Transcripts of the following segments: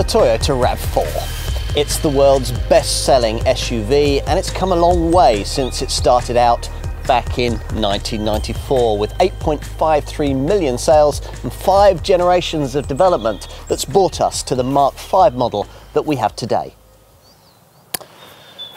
the Toyota RAV4. It's the world's best-selling SUV and it's come a long way since it started out back in 1994 with 8.53 million sales and five generations of development that's brought us to the Mark V model that we have today.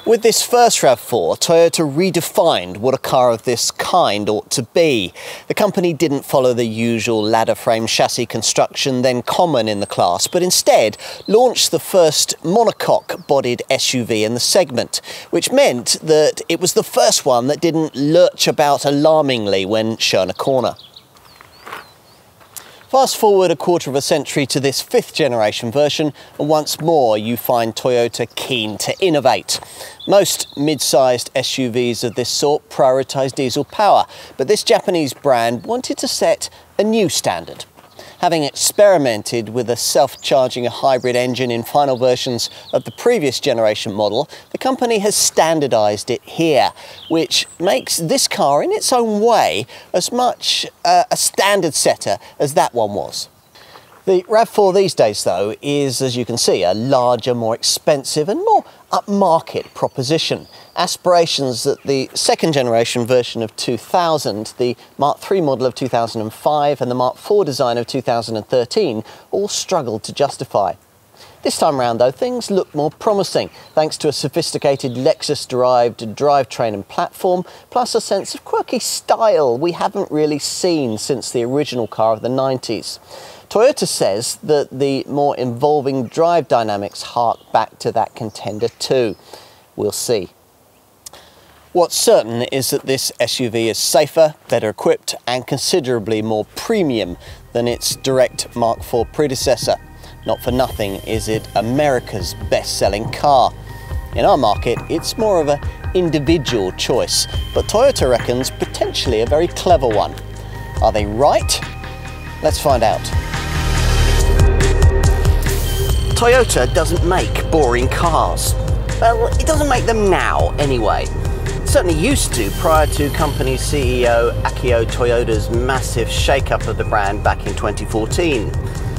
With this first RAV4, Toyota redefined what a car of this kind ought to be. The company didn't follow the usual ladder frame chassis construction then common in the class, but instead launched the first monocoque bodied SUV in the segment, which meant that it was the first one that didn't lurch about alarmingly when shown a corner. Fast forward a quarter of a century to this fifth generation version, and once more you find Toyota keen to innovate. Most mid-sized SUVs of this sort prioritise diesel power, but this Japanese brand wanted to set a new standard having experimented with a self-charging hybrid engine in final versions of the previous generation model, the company has standardised it here, which makes this car in its own way as much uh, a standard setter as that one was. The RAV4 these days, though, is, as you can see, a larger, more expensive and more upmarket proposition. Aspirations that the second generation version of 2000, the Mark III model of 2005 and the Mark IV design of 2013 all struggled to justify. This time around, though, things look more promising thanks to a sophisticated Lexus derived drivetrain and platform, plus a sense of quirky style we haven't really seen since the original car of the 90s. Toyota says that the more involving drive dynamics hark back to that contender too. We'll see. What's certain is that this SUV is safer, better equipped and considerably more premium than its direct Mark IV predecessor. Not for nothing is it America's best-selling car. In our market, it's more of an individual choice, but Toyota reckons potentially a very clever one. Are they right? Let's find out. Toyota doesn't make boring cars. Well, it doesn't make them now, anyway. It certainly used to prior to company CEO Akio Toyoda's massive shake-up of the brand back in 2014.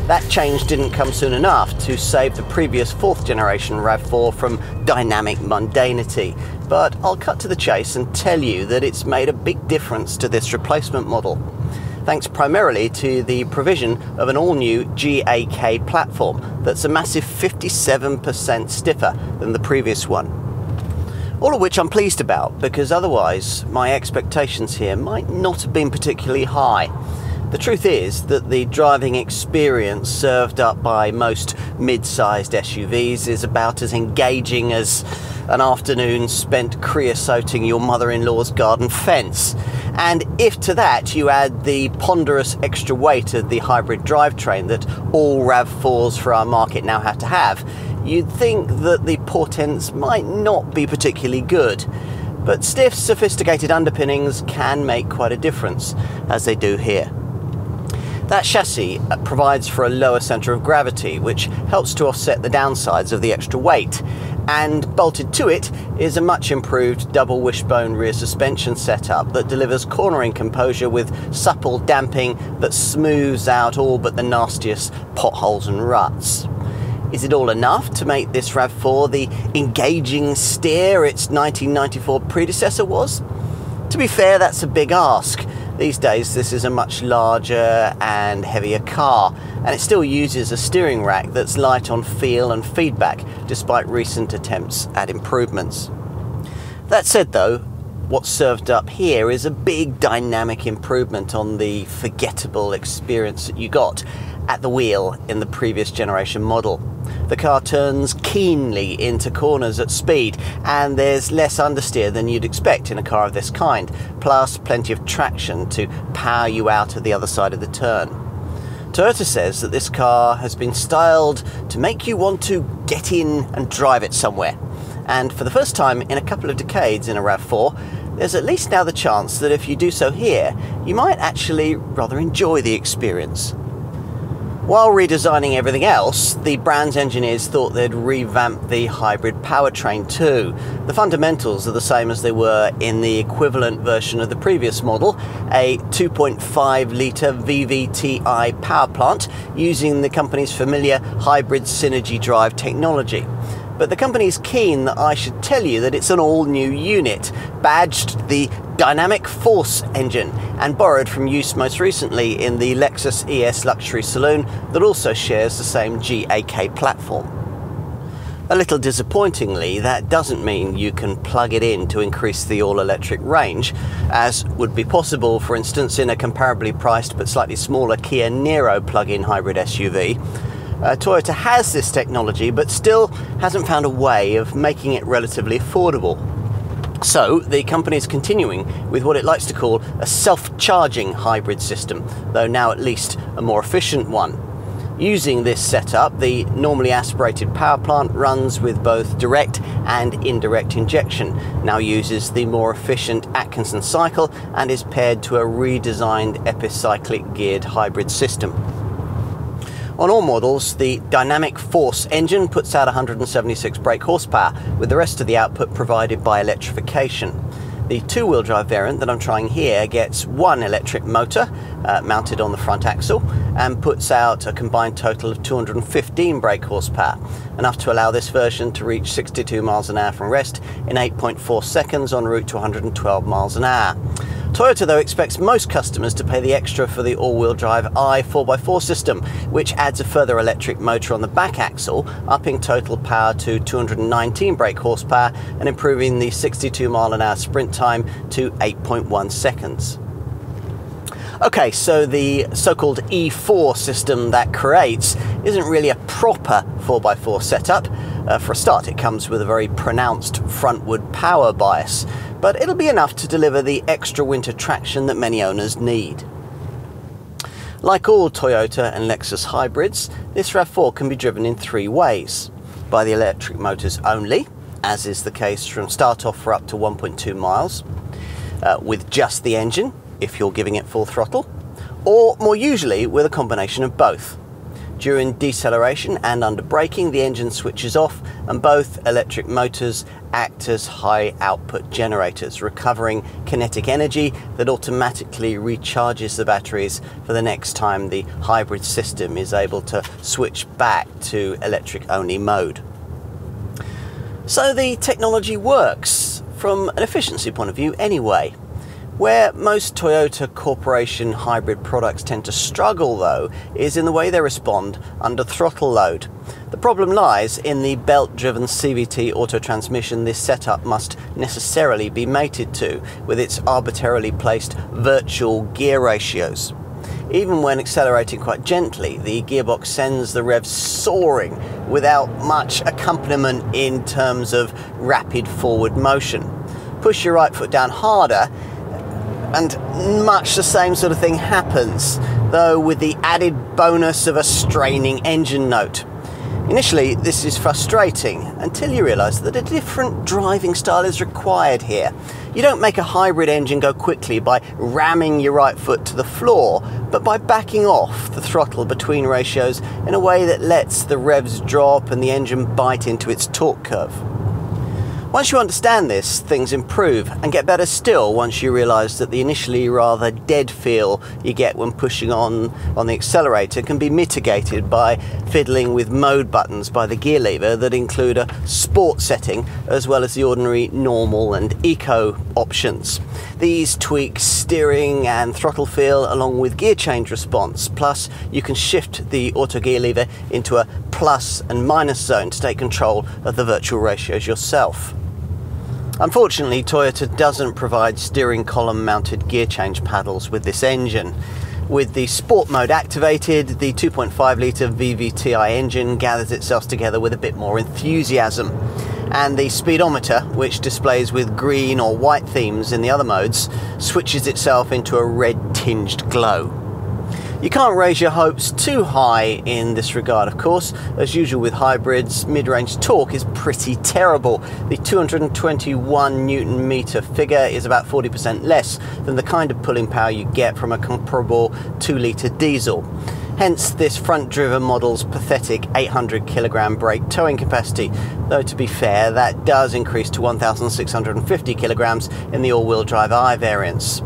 That change didn't come soon enough to save the previous fourth generation RAV4 from dynamic mundanity. But I'll cut to the chase and tell you that it's made a big difference to this replacement model thanks primarily to the provision of an all-new GA-K platform that's a massive 57% stiffer than the previous one. All of which I'm pleased about because otherwise my expectations here might not have been particularly high. The truth is that the driving experience served up by most mid-sized SUVs is about as engaging as an afternoon spent creosoting your mother-in-law's garden fence. And if to that you add the ponderous extra weight of the hybrid drivetrain that all RAV4s for our market now have to have, you'd think that the portents might not be particularly good. But stiff, sophisticated underpinnings can make quite a difference, as they do here. That chassis uh, provides for a lower centre of gravity, which helps to offset the downsides of the extra weight. And bolted to it is a much improved double wishbone rear suspension setup that delivers cornering composure with supple damping that smooths out all but the nastiest potholes and ruts. Is it all enough to make this RAV4 the engaging steer its 1994 predecessor was? To be fair, that's a big ask. These days, this is a much larger and heavier car, and it still uses a steering rack that's light on feel and feedback, despite recent attempts at improvements. That said, though, what's served up here is a big dynamic improvement on the forgettable experience that you got at the wheel in the previous generation model. The car turns keenly into corners at speed, and there's less understeer than you'd expect in a car of this kind, plus plenty of traction to power you out at the other side of the turn. Toyota says that this car has been styled to make you want to get in and drive it somewhere. And for the first time in a couple of decades in a RAV4, there's at least now the chance that if you do so here, you might actually rather enjoy the experience. While redesigning everything else, the brand's engineers thought they'd revamp the hybrid powertrain too. The fundamentals are the same as they were in the equivalent version of the previous model, a 2.5 litre VVT-i power plant using the company's familiar hybrid synergy drive technology. But the company is keen that I should tell you that it's an all new unit, badged the Dynamic Force engine, and borrowed from use most recently in the Lexus ES Luxury Saloon that also shares the same GA-K platform. A little disappointingly, that doesn't mean you can plug it in to increase the all electric range, as would be possible, for instance, in a comparably priced but slightly smaller Kia Niro plug in hybrid SUV. Uh, Toyota has this technology, but still hasn't found a way of making it relatively affordable. So, the company is continuing with what it likes to call a self charging hybrid system, though now at least a more efficient one. Using this setup, the normally aspirated power plant runs with both direct and indirect injection, now uses the more efficient Atkinson cycle, and is paired to a redesigned epicyclic geared hybrid system. On all models, the Dynamic Force engine puts out 176 brake horsepower, with the rest of the output provided by electrification. The two-wheel drive variant that I'm trying here gets one electric motor uh, mounted on the front axle and puts out a combined total of 215 brake horsepower, enough to allow this version to reach 62 miles an hour from rest in 8.4 seconds en route to 112 miles an hour. Toyota, though, expects most customers to pay the extra for the all wheel drive i 4x4 system, which adds a further electric motor on the back axle, upping total power to 219 brake horsepower and improving the 62 mile an hour sprint time to 8.1 seconds. Okay, so the so called E-Four system that creates isn't really a proper 4x4 setup. Uh, for a start, it comes with a very pronounced frontward power bias, but it'll be enough to deliver the extra winter traction that many owners need. Like all Toyota and Lexus hybrids, this RAV4 can be driven in three ways. By the electric motors only, as is the case from start off for up to 1.2 miles, uh, with just the engine, if you're giving it full throttle, or more usually with a combination of both. During deceleration and under braking, the engine switches off and both electric motors act as high output generators, recovering kinetic energy that automatically recharges the batteries for the next time the hybrid system is able to switch back to electric only mode. So the technology works from an efficiency point of view anyway. Where most Toyota Corporation hybrid products tend to struggle, though, is in the way they respond under throttle load. The problem lies in the belt driven CVT auto transmission this setup must necessarily be mated to, with its arbitrarily placed virtual gear ratios. Even when accelerating quite gently, the gearbox sends the revs soaring without much accompaniment in terms of rapid forward motion. Push your right foot down harder, and much the same sort of thing happens, though with the added bonus of a straining engine note. Initially, this is frustrating until you realise that a different driving style is required here. You don't make a hybrid engine go quickly by ramming your right foot to the floor, but by backing off the throttle between ratios in a way that lets the revs drop and the engine bite into its torque curve. Once you understand this, things improve and get better still once you realise that the initially rather dead feel you get when pushing on on the accelerator can be mitigated by fiddling with mode buttons by the gear lever that include a sport setting as well as the ordinary normal and eco options. These tweak steering and throttle feel along with gear change response, plus you can shift the auto gear lever into a plus and minus zone to take control of the virtual ratios yourself. Unfortunately, Toyota doesn't provide steering column mounted gear change paddles with this engine. With the sport mode activated, the 2.5 litre VVT-i engine gathers itself together with a bit more enthusiasm. And the speedometer, which displays with green or white themes in the other modes, switches itself into a red tinged glow. You can't raise your hopes too high in this regard, of course. As usual with hybrids, mid range torque is pretty terrible. The 221 newton meter figure is about 40% less than the kind of pulling power you get from a comparable 2 litre diesel. Hence this front-driven model's pathetic 800 kilogram brake towing capacity, though to be fair, that does increase to 1,650 kilograms in the all-wheel drive I variants.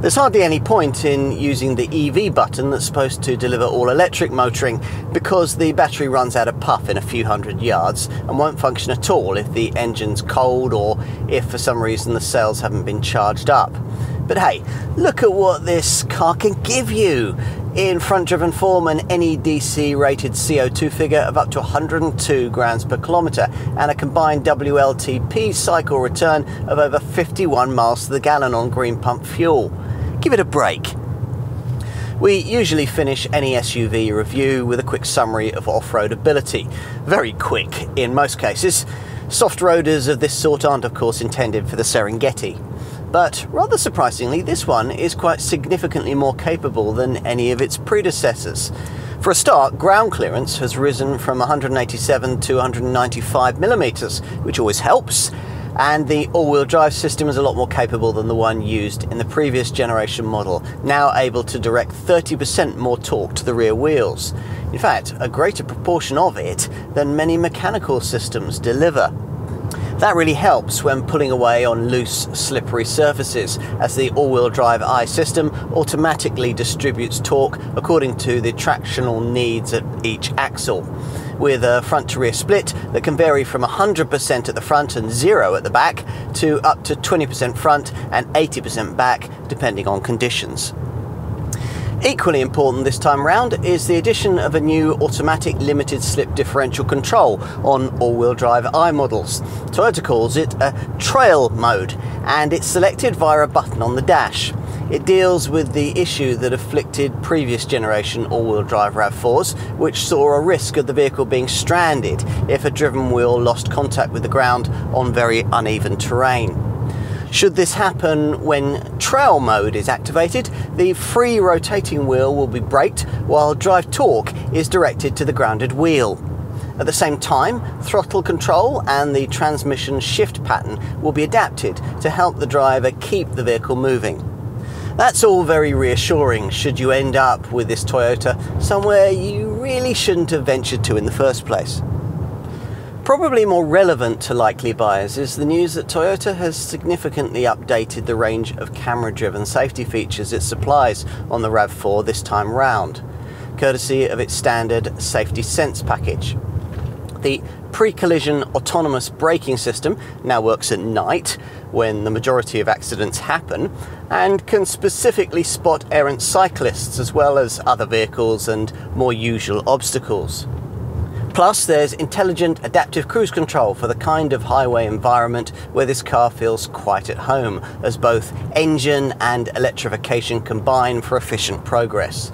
There's hardly any point in using the EV button that's supposed to deliver all electric motoring because the battery runs out of puff in a few hundred yards and won't function at all if the engine's cold or if for some reason the cells haven't been charged up. But hey, look at what this car can give you. In front driven form, an NEDC rated CO2 figure of up to 102 grams per kilometre and a combined WLTP cycle return of over 51 miles to the gallon on green pump fuel. Give it a break. We usually finish any SUV review with a quick summary of off road ability. Very quick in most cases. Soft roaders of this sort aren't, of course, intended for the Serengeti. But rather surprisingly, this one is quite significantly more capable than any of its predecessors. For a start, ground clearance has risen from 187 to 195 millimeters, which always helps, and the all-wheel drive system is a lot more capable than the one used in the previous generation model, now able to direct 30% more torque to the rear wheels. In fact, a greater proportion of it than many mechanical systems deliver. That really helps when pulling away on loose, slippery surfaces, as the all-wheel drive I system automatically distributes torque according to the tractional needs at each axle. With a front to rear split that can vary from 100% at the front and zero at the back to up to 20% front and 80% back, depending on conditions. Equally important this time round is the addition of a new automatic limited slip differential control on all-wheel drive I models. Toyota calls it a trail mode and it's selected via a button on the dash. It deals with the issue that afflicted previous generation all-wheel drive RAV4s, which saw a risk of the vehicle being stranded if a driven wheel lost contact with the ground on very uneven terrain. Should this happen when trail mode is activated, the free rotating wheel will be braked while drive torque is directed to the grounded wheel. At the same time, throttle control and the transmission shift pattern will be adapted to help the driver keep the vehicle moving. That's all very reassuring should you end up with this Toyota somewhere you really shouldn't have ventured to in the first place. Probably more relevant to likely buyers is the news that Toyota has significantly updated the range of camera driven safety features it supplies on the RAV4 this time round, courtesy of its standard Safety Sense package. The pre collision autonomous braking system now works at night when the majority of accidents happen and can specifically spot errant cyclists as well as other vehicles and more usual obstacles. Plus, there's intelligent adaptive cruise control for the kind of highway environment where this car feels quite at home, as both engine and electrification combine for efficient progress.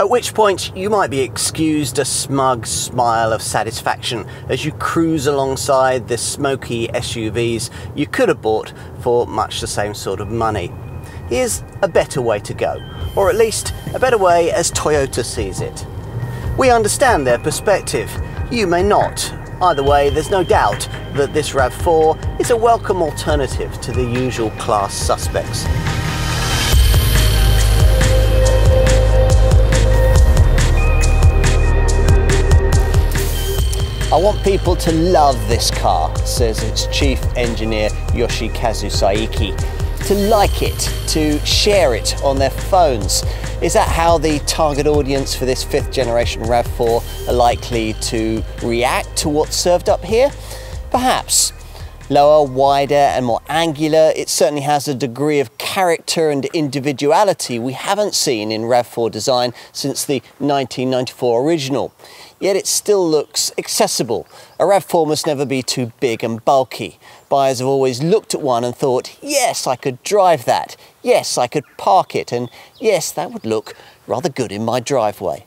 At which point, you might be excused a smug smile of satisfaction as you cruise alongside the smoky SUVs you could have bought for much the same sort of money. Here's a better way to go, or at least a better way as Toyota sees it. We understand their perspective you may not. Either way, there's no doubt that this RAV4 is a welcome alternative to the usual class suspects. I want people to love this car, says its chief engineer Yoshikazu Saiki. To like it, to share it on their phones, is that how the target audience for this fifth generation RAV4 are likely to react to what's served up here? Perhaps. Lower, wider and more angular, it certainly has a degree of character and individuality we haven't seen in RAV4 design since the 1994 original. Yet it still looks accessible. A RAV4 must never be too big and bulky. Buyers have always looked at one and thought, yes, I could drive that. Yes, I could park it. And yes, that would look rather good in my driveway.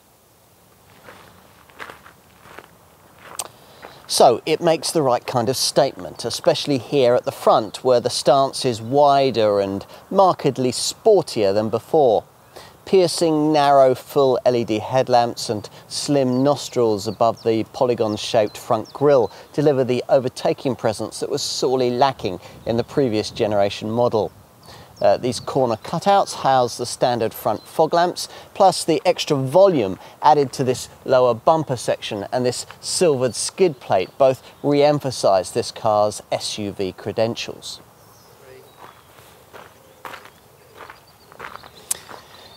So it makes the right kind of statement, especially here at the front where the stance is wider and markedly sportier than before piercing narrow full LED headlamps and slim nostrils above the polygon-shaped front grille deliver the overtaking presence that was sorely lacking in the previous generation model. Uh, these corner cutouts house the standard front fog lamps, plus the extra volume added to this lower bumper section and this silvered skid plate both re-emphasise this car's SUV credentials.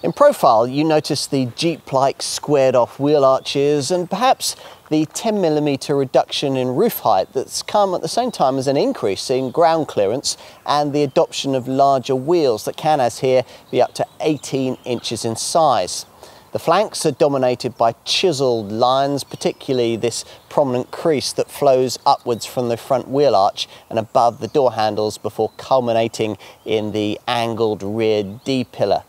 In profile, you notice the Jeep-like squared-off wheel arches and perhaps the 10mm reduction in roof height that's come at the same time as an increase in ground clearance and the adoption of larger wheels that can, as here, be up to 18 inches in size. The flanks are dominated by chiselled lines, particularly this prominent crease that flows upwards from the front wheel arch and above the door handles before culminating in the angled rear D-pillar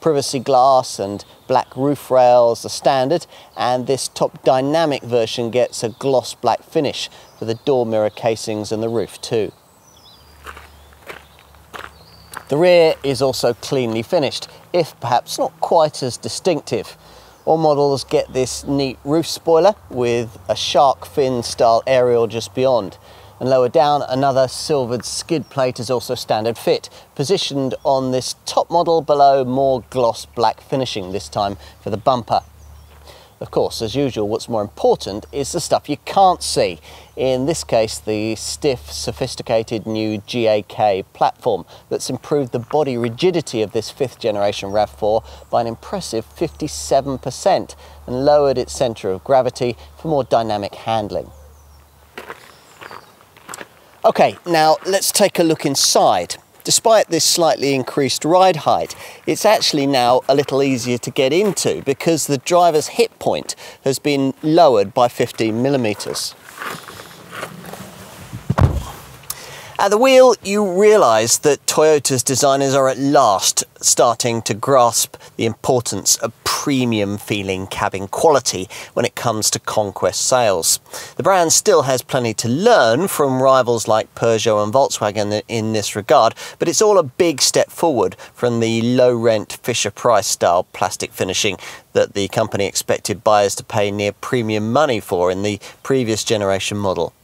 privacy glass and black roof rails are standard and this top dynamic version gets a gloss black finish for the door mirror casings and the roof too. The rear is also cleanly finished, if perhaps not quite as distinctive. All models get this neat roof spoiler with a shark fin style aerial just beyond and lower down another silvered skid plate is also standard fit, positioned on this top model below more gloss black finishing, this time for the bumper. Of course, as usual, what's more important is the stuff you can't see. In this case, the stiff, sophisticated new GA-K platform that's improved the body rigidity of this fifth generation RAV4 by an impressive 57% and lowered its centre of gravity for more dynamic handling. Okay, now let's take a look inside. Despite this slightly increased ride height, it's actually now a little easier to get into because the driver's hip point has been lowered by 15 millimeters. At the wheel, you realise that Toyota's designers are at last starting to grasp the importance of premium feeling cabin quality when it comes to conquest sales. The brand still has plenty to learn from rivals like Peugeot and Volkswagen in this regard, but it's all a big step forward from the low rent Fisher Price style plastic finishing that the company expected buyers to pay near premium money for in the previous generation model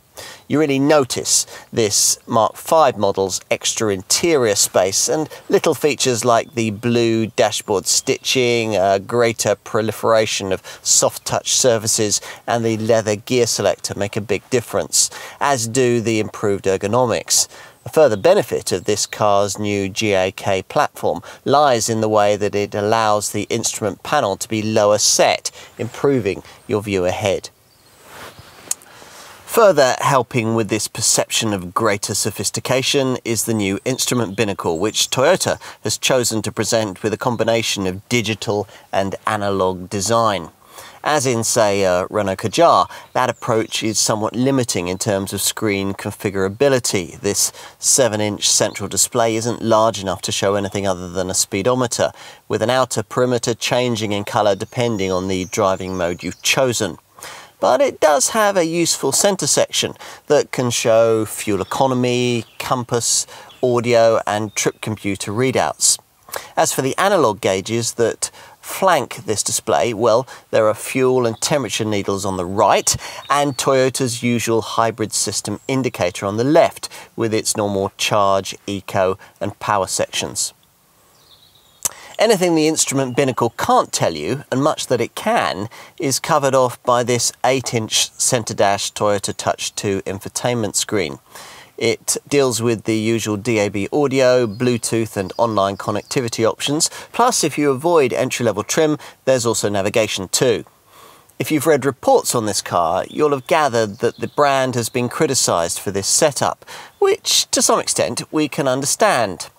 you really notice this Mark V model's extra interior space and little features like the blue dashboard stitching, a greater proliferation of soft touch surfaces and the leather gear selector make a big difference, as do the improved ergonomics. A further benefit of this car's new GA-K platform lies in the way that it allows the instrument panel to be lower set, improving your view ahead. Further helping with this perception of greater sophistication is the new instrument binnacle, which Toyota has chosen to present with a combination of digital and analog design. As in, say, uh, Renault Kadjar, that approach is somewhat limiting in terms of screen configurability. This 7-inch central display isn't large enough to show anything other than a speedometer, with an outer perimeter changing in colour depending on the driving mode you've chosen but it does have a useful center section that can show fuel economy, compass, audio and trip computer readouts. As for the analog gauges that flank this display, well, there are fuel and temperature needles on the right and Toyota's usual hybrid system indicator on the left with its normal charge, eco and power sections. Anything the instrument binnacle can't tell you, and much that it can, is covered off by this 8-inch centre dash Toyota Touch 2 infotainment screen. It deals with the usual DAB audio, Bluetooth and online connectivity options, plus if you avoid entry-level trim, there's also navigation too. If you've read reports on this car, you'll have gathered that the brand has been criticised for this setup, which to some extent we can understand.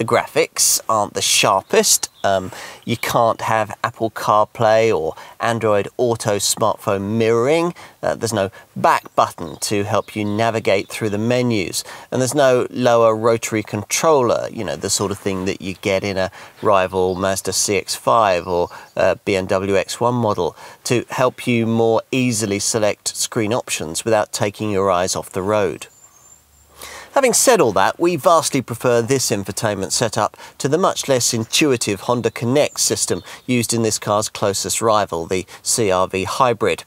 The graphics aren't the sharpest. Um, you can't have Apple CarPlay or Android Auto smartphone mirroring. Uh, there's no back button to help you navigate through the menus. And there's no lower rotary controller, you know, the sort of thing that you get in a rival Mazda CX-5 or uh, BMW X1 model to help you more easily select screen options without taking your eyes off the road. Having said all that, we vastly prefer this infotainment setup to the much less intuitive Honda Connect system used in this car's closest rival, the CR-V Hybrid.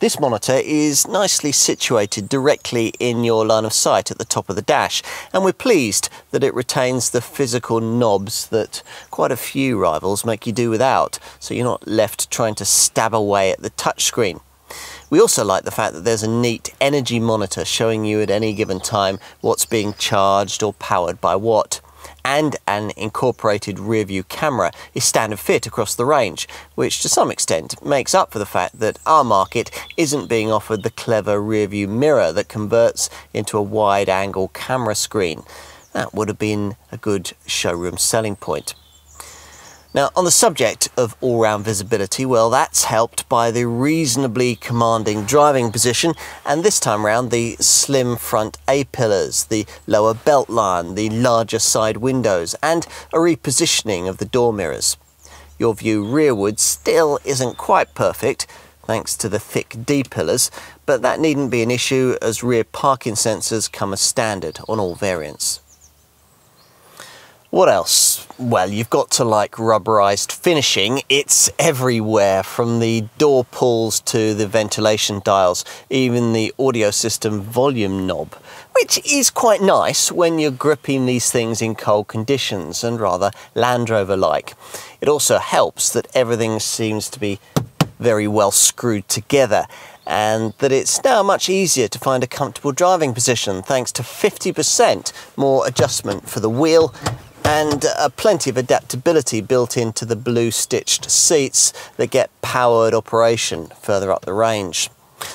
This monitor is nicely situated directly in your line of sight at the top of the dash and we're pleased that it retains the physical knobs that quite a few rivals make you do without so you're not left trying to stab away at the touchscreen. We also like the fact that there's a neat energy monitor showing you at any given time what's being charged or powered by what and an incorporated rear view camera is standard fit across the range, which to some extent makes up for the fact that our market isn't being offered the clever rear view mirror that converts into a wide angle camera screen. That would have been a good showroom selling point. Now, on the subject of all-round visibility, well, that's helped by the reasonably commanding driving position, and this time round the slim front A-pillars, the lower belt line, the larger side windows, and a repositioning of the door mirrors. Your view rearward still isn't quite perfect, thanks to the thick D-pillars, but that needn't be an issue as rear parking sensors come as standard on all variants. What else? Well, you've got to like rubberized finishing. It's everywhere from the door pulls to the ventilation dials, even the audio system volume knob, which is quite nice when you're gripping these things in cold conditions and rather Land Rover like. It also helps that everything seems to be very well screwed together and that it's now much easier to find a comfortable driving position thanks to 50% more adjustment for the wheel and uh, plenty of adaptability built into the blue stitched seats that get powered operation further up the range.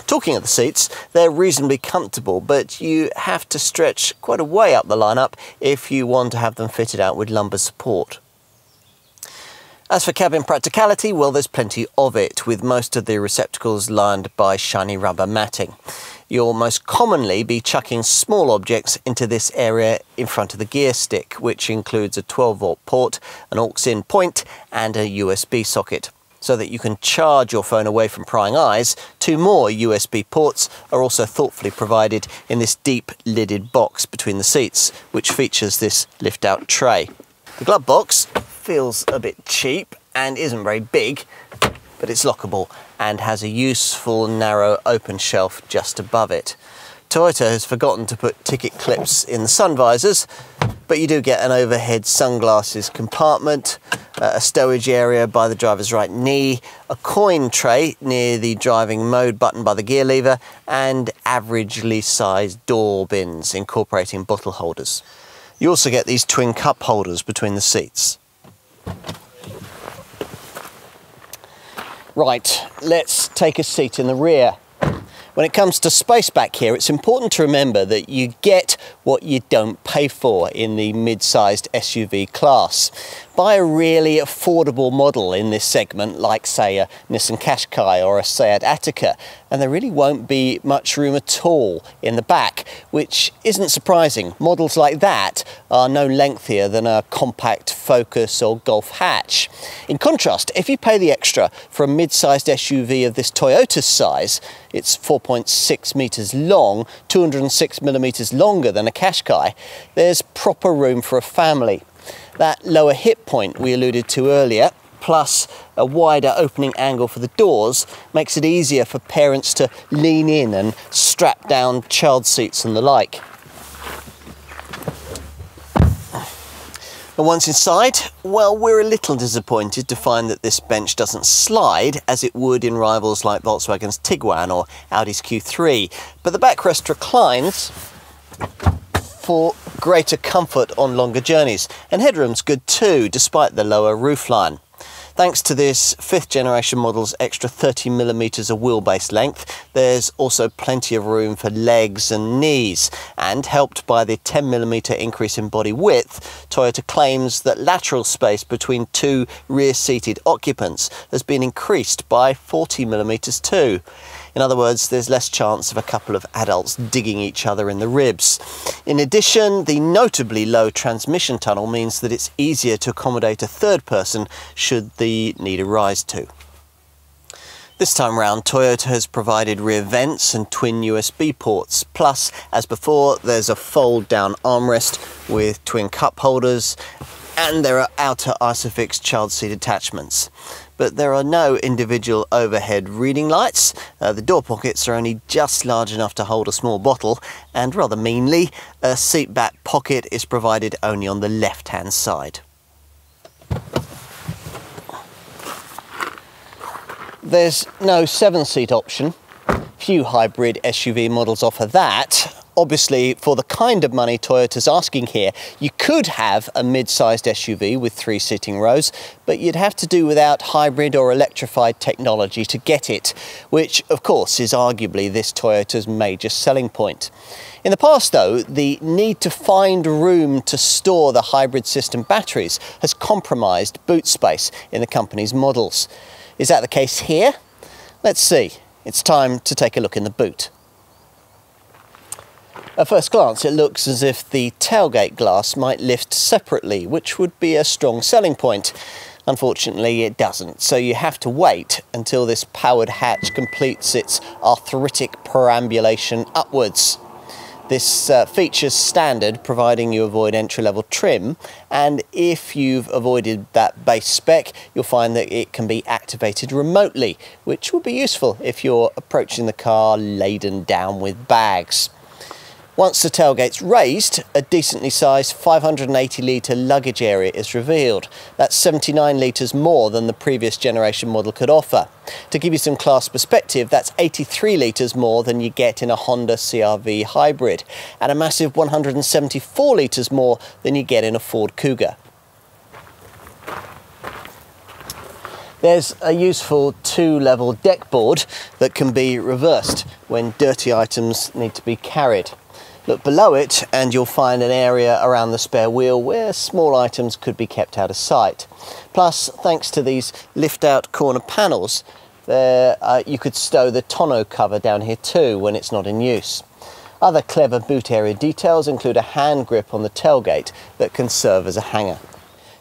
Talking of the seats, they're reasonably comfortable, but you have to stretch quite a way up the lineup if you want to have them fitted out with lumbar support. As for cabin practicality, well, there's plenty of it, with most of the receptacles lined by shiny rubber matting you'll most commonly be chucking small objects into this area in front of the gear stick, which includes a 12 volt port, an aux-in point and a USB socket. So that you can charge your phone away from prying eyes, two more USB ports are also thoughtfully provided in this deep lidded box between the seats, which features this lift out tray. The glove box feels a bit cheap and isn't very big, but it's lockable and has a useful narrow open shelf just above it. Toyota has forgotten to put ticket clips in the sun visors, but you do get an overhead sunglasses compartment, uh, a stowage area by the driver's right knee, a coin tray near the driving mode button by the gear lever, and averagely sized door bins incorporating bottle holders. You also get these twin cup holders between the seats. Right, let's take a seat in the rear. When it comes to space back here, it's important to remember that you get what you don't pay for in the mid-sized SUV class. Buy a really affordable model in this segment, like say a Nissan Qashqai or a Seat Ateca, and there really won't be much room at all in the back, which isn't surprising. Models like that are no lengthier than a compact Focus or Golf hatch. In contrast, if you pay the extra for a mid-sized SUV of this Toyota size, it's 4.6 metres long, 206 millimetres longer than a Qashqai, there's proper room for a family. That lower hip point we alluded to earlier, plus a wider opening angle for the doors, makes it easier for parents to lean in and strap down child seats and the like. And once inside, well, we're a little disappointed to find that this bench doesn't slide as it would in rivals like Volkswagen's Tiguan or Audi's Q3, but the backrest reclines for greater comfort on longer journeys. And headroom's good too, despite the lower roofline. Thanks to this fifth generation model's extra 30 millimeters of wheelbase length, there's also plenty of room for legs and knees. And helped by the 10 millimeter increase in body width, Toyota claims that lateral space between two rear seated occupants has been increased by 40 millimeters too. In other words, there's less chance of a couple of adults digging each other in the ribs. In addition, the notably low transmission tunnel means that it's easier to accommodate a third person should the need arise to. This time round, Toyota has provided rear vents and twin USB ports. Plus, as before, there's a fold down armrest with twin cup holders and there are outer Isofix child seat attachments. But there are no individual overhead reading lights. Uh, the door pockets are only just large enough to hold a small bottle, and rather meanly, a seat back pocket is provided only on the left hand side. There's no seven seat option. Few hybrid SUV models offer that. Obviously, for the kind of money Toyota's asking here, you could have a mid-sized SUV with three sitting rows, but you'd have to do without hybrid or electrified technology to get it, which of course is arguably this Toyota's major selling point. In the past though, the need to find room to store the hybrid system batteries has compromised boot space in the company's models. Is that the case here? Let's see. It's time to take a look in the boot. At first glance, it looks as if the tailgate glass might lift separately, which would be a strong selling point. Unfortunately, it doesn't, so you have to wait until this powered hatch completes its arthritic perambulation upwards. This uh, features standard, providing you avoid entry-level trim, and if you've avoided that base spec, you'll find that it can be activated remotely, which will be useful if you're approaching the car laden down with bags. Once the tailgate's raised, a decently sized 580 litre luggage area is revealed. That's 79 litres more than the previous generation model could offer. To give you some class perspective, that's 83 litres more than you get in a Honda CR-V hybrid, and a massive 174 litres more than you get in a Ford Kuga. There's a useful two-level deck board that can be reversed when dirty items need to be carried. Look below it and you'll find an area around the spare wheel where small items could be kept out of sight. Plus, thanks to these lift-out corner panels, there, uh, you could stow the tonneau cover down here too when it's not in use. Other clever boot area details include a hand grip on the tailgate that can serve as a hanger.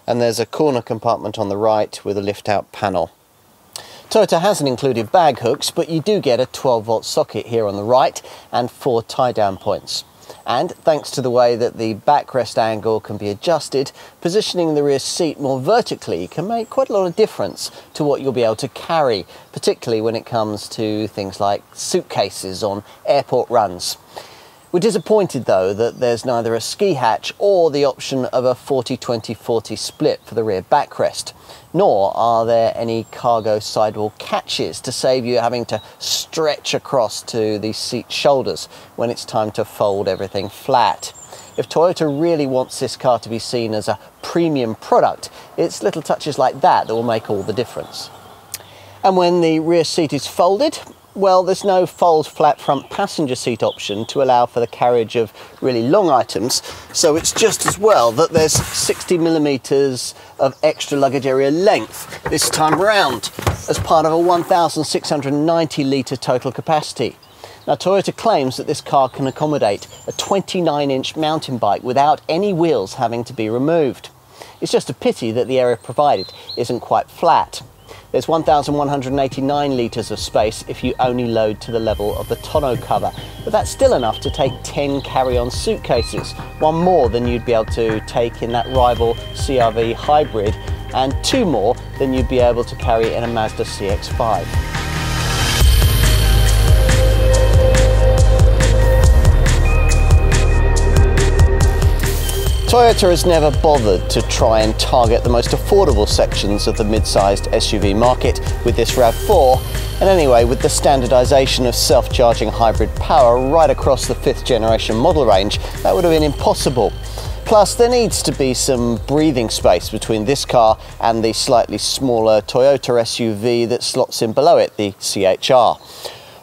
And there's a corner compartment on the right with a lift-out panel. Toyota hasn't included bag hooks, but you do get a 12 volt socket here on the right and four tie down points. And thanks to the way that the backrest angle can be adjusted, positioning the rear seat more vertically can make quite a lot of difference to what you'll be able to carry, particularly when it comes to things like suitcases on airport runs. We're disappointed though that there's neither a ski hatch or the option of a 40-20-40 split for the rear backrest, nor are there any cargo sidewall catches to save you having to stretch across to the seat shoulders when it's time to fold everything flat. If Toyota really wants this car to be seen as a premium product, it's little touches like that that will make all the difference. And when the rear seat is folded, well, there's no fold flat front passenger seat option to allow for the carriage of really long items, so it's just as well that there's 60 millimeters of extra luggage area length this time round as part of a 1,690 litre total capacity. Now, Toyota claims that this car can accommodate a 29 inch mountain bike without any wheels having to be removed. It's just a pity that the area provided isn't quite flat. There's 1,189 litres of space if you only load to the level of the tonneau cover, but that's still enough to take 10 carry-on suitcases, one more than you'd be able to take in that rival CR-V hybrid, and two more than you'd be able to carry in a Mazda CX-5. Toyota has never bothered to try and target the most affordable sections of the mid-sized SUV market with this RAV4, and anyway, with the standardization of self-charging hybrid power right across the fifth generation model range, that would have been impossible. Plus, there needs to be some breathing space between this car and the slightly smaller Toyota SUV that slots in below it, the C-HR.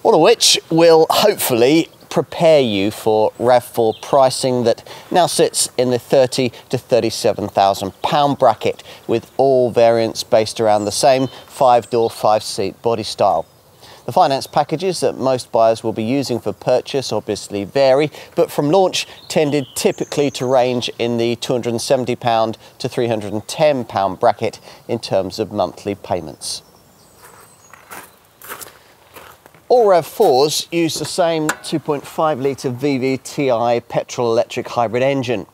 All of which will hopefully prepare you for RAV4 pricing that now sits in the 30 to 37,000 pound bracket with all variants based around the same five door, five seat body style. The finance packages that most buyers will be using for purchase obviously vary, but from launch tended typically to range in the £270 to £310 bracket in terms of monthly payments. All RAV4s use the same 2.5 litre VVT-i petrol electric hybrid engine.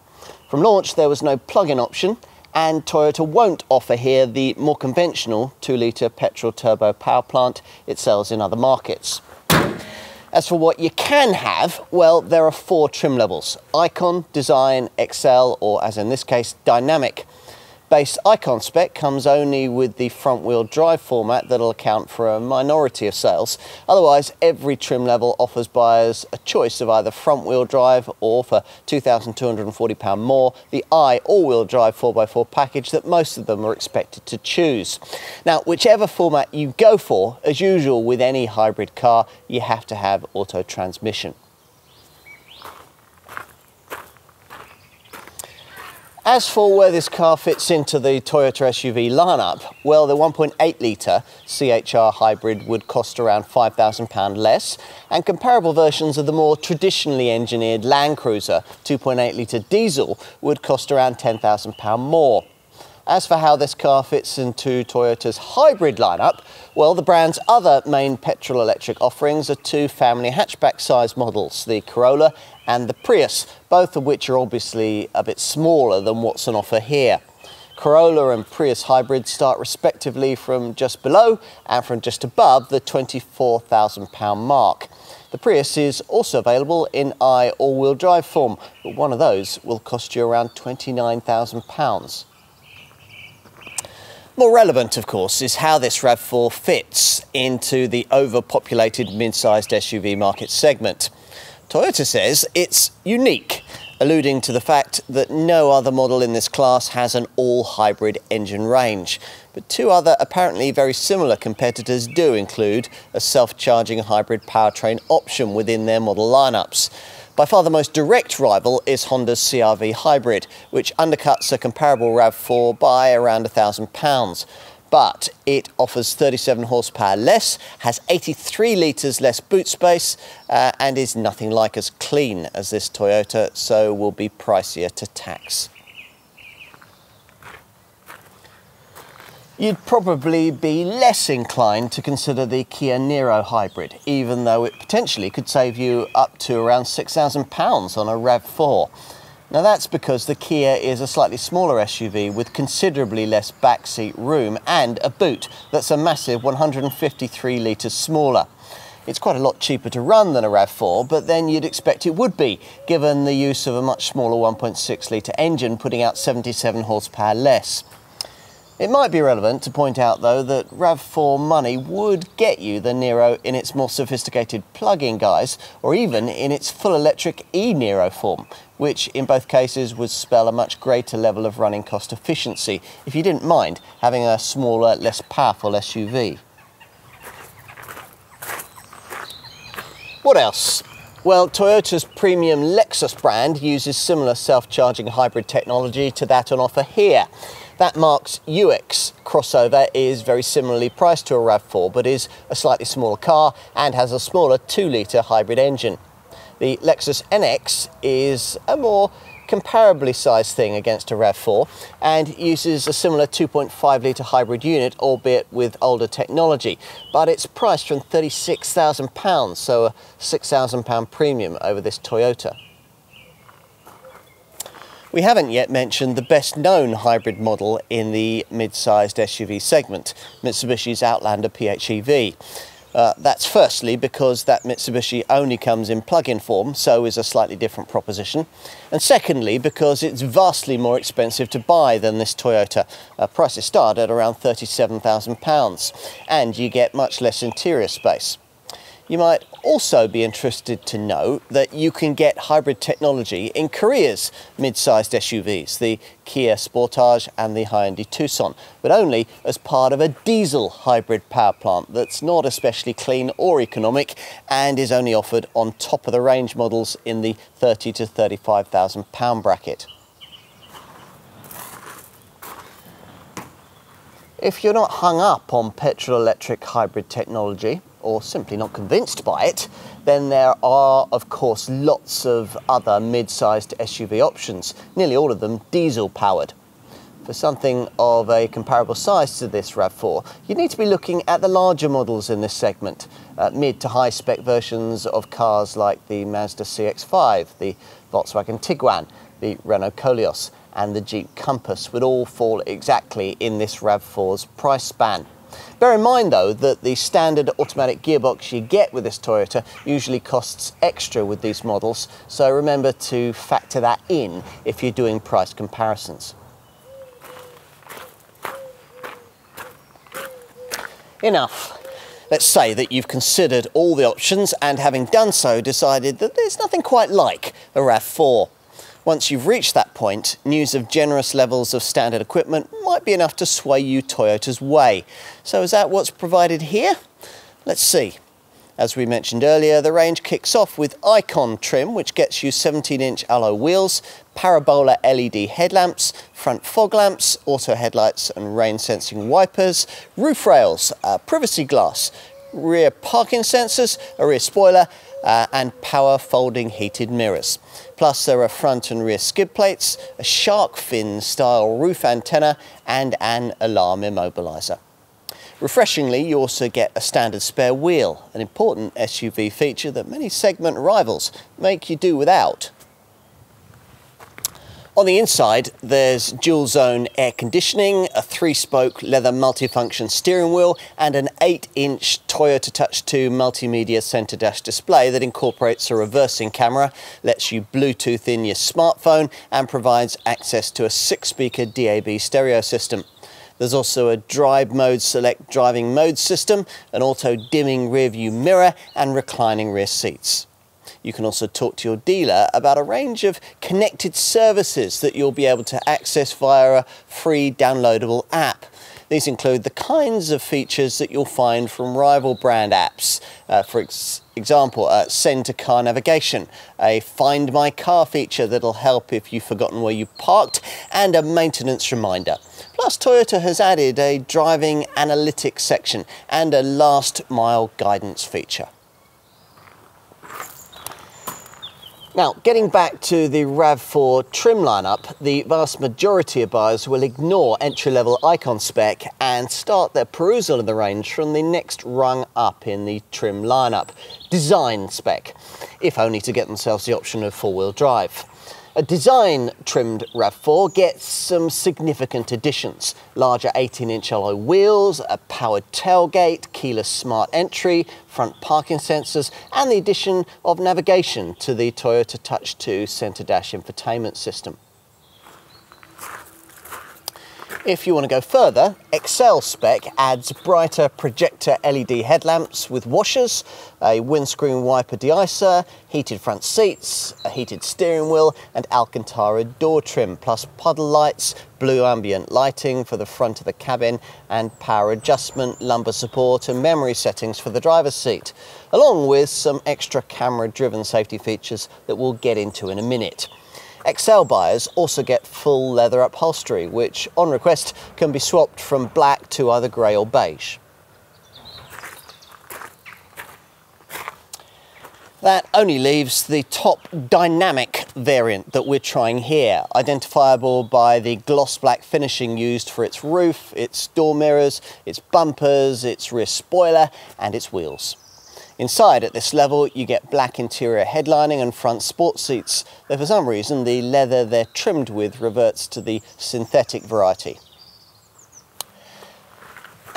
From launch, there was no plug-in option, and Toyota won't offer here the more conventional 2 litre petrol turbo power plant it sells in other markets. As for what you can have, well, there are four trim levels Icon, Design, Excel, or as in this case, Dynamic base Icon spec comes only with the front wheel drive format that'll account for a minority of sales. Otherwise, every trim level offers buyers a choice of either front wheel drive or for £2,240 more, the i all wheel drive 4x4 package that most of them are expected to choose. Now, whichever format you go for, as usual with any hybrid car, you have to have auto transmission. As for where this car fits into the Toyota SUV lineup, well, the 1.8 litre C-HR hybrid would cost around £5,000 less, and comparable versions of the more traditionally engineered Land Cruiser 2.8 litre diesel would cost around £10,000 more. As for how this car fits into Toyota's hybrid lineup, well, the brand's other main petrol electric offerings are two family hatchback size models, the Corolla and the Prius, both of which are obviously a bit smaller than what's on offer here. Corolla and Prius hybrids start respectively from just below and from just above the £24,000 mark. The Prius is also available in i all-wheel drive form, but one of those will cost you around £29,000. More relevant, of course, is how this RAV4 fits into the overpopulated mid-sized SUV market segment. Toyota says it's unique, alluding to the fact that no other model in this class has an all-hybrid engine range. But two other apparently very similar competitors do include a self-charging hybrid powertrain option within their model lineups. By far the most direct rival is Honda's CR-V Hybrid, which undercuts a comparable RAV4 by around £1,000 but it offers 37 horsepower less, has 83 litres less boot space, uh, and is nothing like as clean as this Toyota, so will be pricier to tax. You'd probably be less inclined to consider the Kia Niro hybrid, even though it potentially could save you up to around £6,000 on a RAV4. Now that's because the Kia is a slightly smaller SUV with considerably less backseat room and a boot that's a massive 153 litres smaller. It's quite a lot cheaper to run than a RAV4, but then you'd expect it would be, given the use of a much smaller 1.6 litre engine putting out 77 horsepower less. It might be relevant to point out, though, that RAV4 money would get you the Niro in its more sophisticated plug-in guise, or even in its full electric e-Niro form, which in both cases would spell a much greater level of running cost efficiency, if you didn't mind having a smaller, less powerful SUV. What else? Well, Toyota's premium Lexus brand uses similar self-charging hybrid technology to that on offer here. That marque's UX crossover is very similarly priced to a RAV4, but is a slightly smaller car and has a smaller 2-litre hybrid engine. The Lexus NX is a more comparably sized thing against a RAV4 and uses a similar 2.5 litre hybrid unit, albeit with older technology. But it's priced from £36,000, so a £6,000 premium over this Toyota. We haven't yet mentioned the best known hybrid model in the mid-sized SUV segment, Mitsubishi's Outlander PHEV. Uh, that's firstly because that Mitsubishi only comes in plug-in form, so is a slightly different proposition. And secondly, because it's vastly more expensive to buy than this Toyota. Uh, prices start at around £37,000 and you get much less interior space. You might also be interested to know that you can get hybrid technology in Korea's mid-sized SUVs, the Kia Sportage and the Hyundai Tucson, but only as part of a diesel hybrid power plant that's not especially clean or economic and is only offered on top of the range models in the 30 to 35,000 pound bracket. If you're not hung up on petrol electric hybrid technology, or simply not convinced by it, then there are, of course, lots of other mid-sized SUV options, nearly all of them diesel powered. For something of a comparable size to this RAV4, you'd need to be looking at the larger models in this segment, uh, mid to high spec versions of cars like the Mazda CX-5, the Volkswagen Tiguan, the Renault Koleos, and the Jeep Compass would all fall exactly in this RAV4's price span. Bear in mind though that the standard automatic gearbox you get with this Toyota usually costs extra with these models, so remember to factor that in if you're doing price comparisons. Enough. Let's say that you've considered all the options and having done so decided that there's nothing quite like a RAV4. Once you've reached that point, news of generous levels of standard equipment might be enough to sway you Toyota's way. So is that what's provided here? Let's see. As we mentioned earlier, the range kicks off with Icon trim, which gets you 17-inch alloy wheels, parabola LED headlamps, front fog lamps, auto headlights and rain-sensing wipers, roof rails, uh, privacy glass, rear parking sensors, a rear spoiler, uh, and power folding heated mirrors. Plus there are front and rear skid plates, a shark fin style roof antenna and an alarm immobiliser. Refreshingly, you also get a standard spare wheel, an important SUV feature that many segment rivals make you do without. On the inside, there's dual zone air conditioning, a three spoke leather multifunction steering wheel, and an 8 inch Toyota Touch 2 multimedia center dash display that incorporates a reversing camera, lets you Bluetooth in your smartphone, and provides access to a six speaker DAB stereo system. There's also a drive mode select driving mode system, an auto dimming rear view mirror, and reclining rear seats. You can also talk to your dealer about a range of connected services that you'll be able to access via a free downloadable app. These include the kinds of features that you'll find from rival brand apps. Uh, for ex example, uh, send to car navigation, a find my car feature that'll help if you've forgotten where you parked, and a maintenance reminder. Plus, Toyota has added a driving analytics section and a last mile guidance feature. Now, getting back to the RAV4 trim lineup, the vast majority of buyers will ignore entry-level Icon spec and start their perusal of the range from the next rung up in the trim lineup, Design spec, if only to get themselves the option of four-wheel drive. A design trimmed RAV4 gets some significant additions. Larger 18 inch alloy wheels, a powered tailgate, keyless smart entry, front parking sensors, and the addition of navigation to the Toyota Touch 2 center dash infotainment system. If you want to go further, Excel spec adds brighter projector LED headlamps with washers, a windscreen wiper deicer, heated front seats, a heated steering wheel and Alcantara door trim, plus puddle lights, blue ambient lighting for the front of the cabin and power adjustment, lumbar support and memory settings for the driver's seat, along with some extra camera driven safety features that we'll get into in a minute. Excel buyers also get full leather upholstery, which on request can be swapped from black to either grey or beige. That only leaves the top dynamic variant that we're trying here, identifiable by the gloss black finishing used for its roof, its door mirrors, its bumpers, its rear spoiler and its wheels. Inside at this level you get black interior headlining and front sports seats, though for some reason the leather they're trimmed with reverts to the synthetic variety.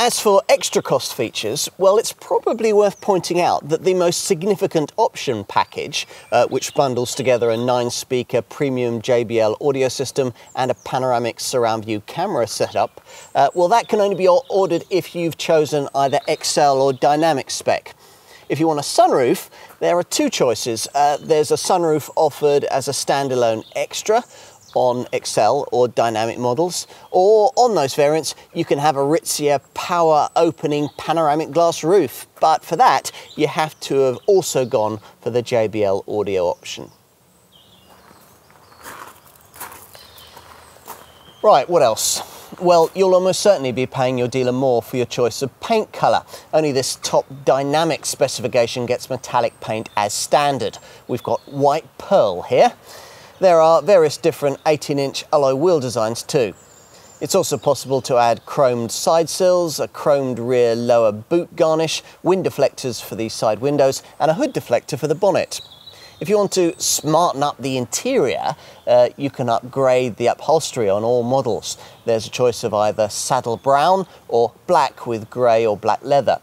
As for extra cost features, well, it's probably worth pointing out that the most significant option package, uh, which bundles together a nine speaker premium JBL audio system and a panoramic surround view camera setup, uh, well, that can only be ordered if you've chosen either Excel or Dynamic spec. If you want a sunroof, there are two choices. Uh, there's a sunroof offered as a standalone extra on Excel or dynamic models, or on those variants, you can have a Ritzia power opening panoramic glass roof. But for that, you have to have also gone for the JBL audio option. Right, what else? Well, you'll almost certainly be paying your dealer more for your choice of paint colour. Only this top dynamic specification gets metallic paint as standard. We've got white pearl here. There are various different 18-inch alloy wheel designs too. It's also possible to add chromed side sills, a chromed rear lower boot garnish, wind deflectors for the side windows, and a hood deflector for the bonnet. If you want to smarten up the interior, uh, you can upgrade the upholstery on all models. There's a choice of either saddle brown or black with grey or black leather.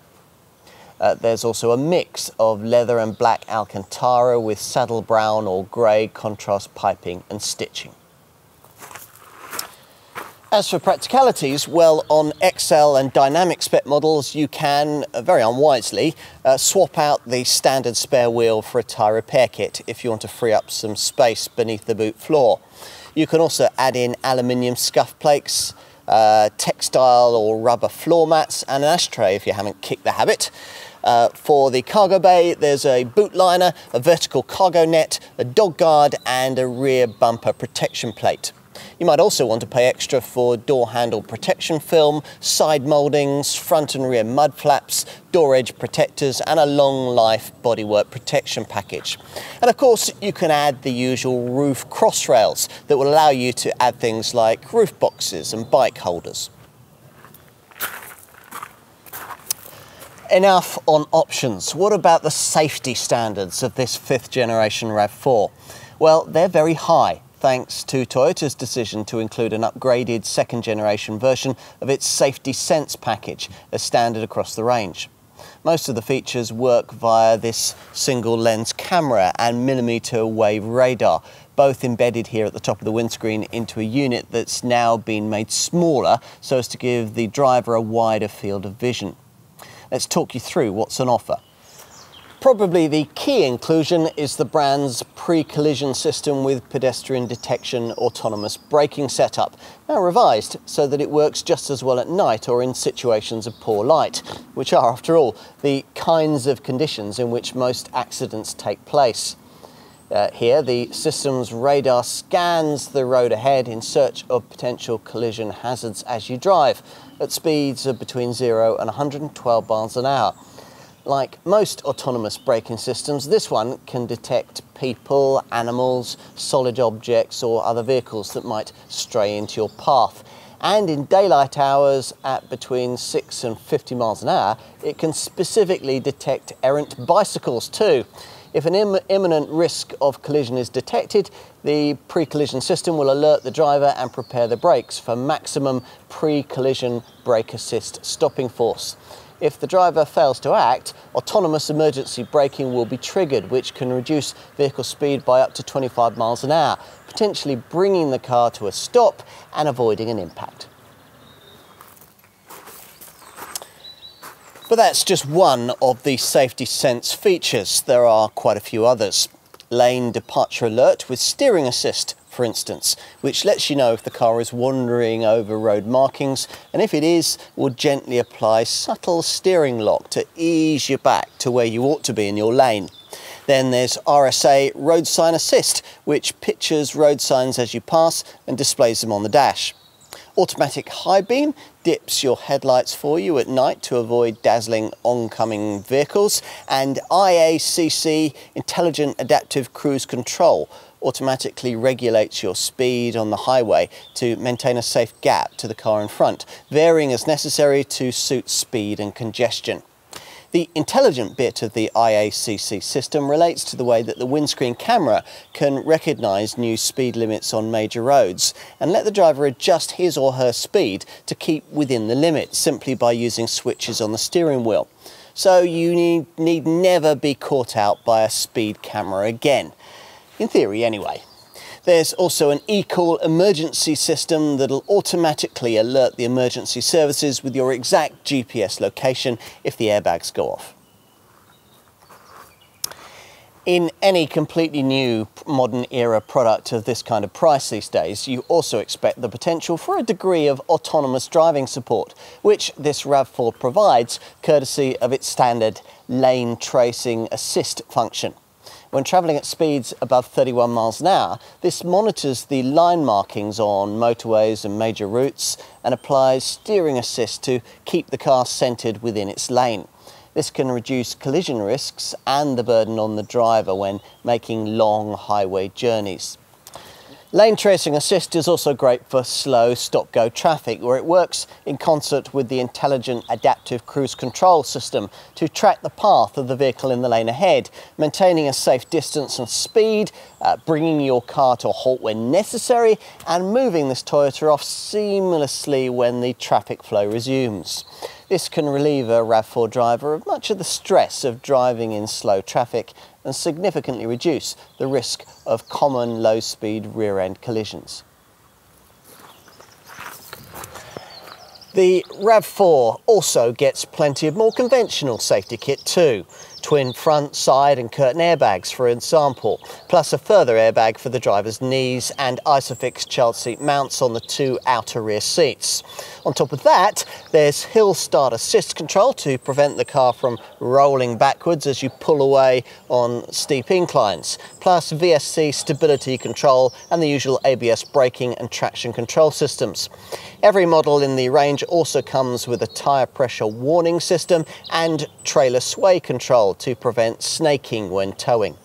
Uh, there's also a mix of leather and black Alcantara with saddle brown or grey contrast piping and stitching. As for practicalities, well, on Excel and dynamic spec models, you can, uh, very unwisely, uh, swap out the standard spare wheel for a tyre repair kit if you want to free up some space beneath the boot floor. You can also add in aluminium scuff plates, uh, textile or rubber floor mats, and an ashtray if you haven't kicked the habit. Uh, for the cargo bay, there's a boot liner, a vertical cargo net, a dog guard, and a rear bumper protection plate. You might also want to pay extra for door handle protection film, side mouldings, front and rear mud flaps, door edge protectors and a long life bodywork protection package. And of course you can add the usual roof cross rails that will allow you to add things like roof boxes and bike holders. Enough on options. What about the safety standards of this fifth generation RAV4? Well, they're very high thanks to Toyota's decision to include an upgraded second generation version of its Safety Sense package as standard across the range. Most of the features work via this single lens camera and millimeter wave radar, both embedded here at the top of the windscreen into a unit that's now been made smaller so as to give the driver a wider field of vision. Let's talk you through what's on offer. Probably the key inclusion is the brand's pre-collision system with pedestrian detection autonomous braking setup, now revised so that it works just as well at night or in situations of poor light, which are, after all, the kinds of conditions in which most accidents take place. Uh, here, the system's radar scans the road ahead in search of potential collision hazards as you drive at speeds of between 0 and 112 miles an hour. Like most autonomous braking systems, this one can detect people, animals, solid objects or other vehicles that might stray into your path. And in daylight hours at between 6 and 50 miles an hour, it can specifically detect errant bicycles too. If an Im imminent risk of collision is detected, the pre-collision system will alert the driver and prepare the brakes for maximum pre-collision brake assist stopping force. If the driver fails to act, autonomous emergency braking will be triggered, which can reduce vehicle speed by up to 25 miles an hour, potentially bringing the car to a stop and avoiding an impact. But that's just one of the safety sense features. There are quite a few others. Lane departure alert with steering assist, for instance, which lets you know if the car is wandering over road markings, and if it is, will gently apply subtle steering lock to ease you back to where you ought to be in your lane. Then there's RSA Road Sign Assist, which pictures road signs as you pass and displays them on the dash. Automatic high beam dips your headlights for you at night to avoid dazzling oncoming vehicles. And IACC Intelligent Adaptive Cruise Control automatically regulates your speed on the highway to maintain a safe gap to the car in front, varying as necessary to suit speed and congestion. The intelligent bit of the IACC system relates to the way that the windscreen camera can recognise new speed limits on major roads and let the driver adjust his or her speed to keep within the limit simply by using switches on the steering wheel. So you need, need never be caught out by a speed camera again. In theory, anyway. There's also an eCall emergency system that'll automatically alert the emergency services with your exact GPS location if the airbags go off. In any completely new modern era product of this kind of price these days, you also expect the potential for a degree of autonomous driving support, which this RAV4 provides courtesy of its standard lane tracing assist function. When travelling at speeds above 31 miles an hour, this monitors the line markings on motorways and major routes and applies steering assist to keep the car centred within its lane. This can reduce collision risks and the burden on the driver when making long highway journeys. Lane tracing assist is also great for slow stop-go traffic where it works in concert with the intelligent adaptive cruise control system to track the path of the vehicle in the lane ahead, maintaining a safe distance and speed, uh, bringing your car to a halt when necessary and moving this Toyota off seamlessly when the traffic flow resumes. This can relieve a RAV4 driver of much of the stress of driving in slow traffic and significantly reduce the risk of common low-speed rear-end collisions. The RAV4 also gets plenty of more conventional safety kit too. Twin front, side and curtain airbags for example, plus a further airbag for the driver's knees and Isofix child seat mounts on the two outer rear seats. On top of that, there's hill start assist control to prevent the car from rolling backwards as you pull away on steep inclines, plus VSC stability control and the usual ABS braking and traction control systems. Every model in the range also comes with a tyre pressure warning system and trailer sway control to prevent snaking when towing.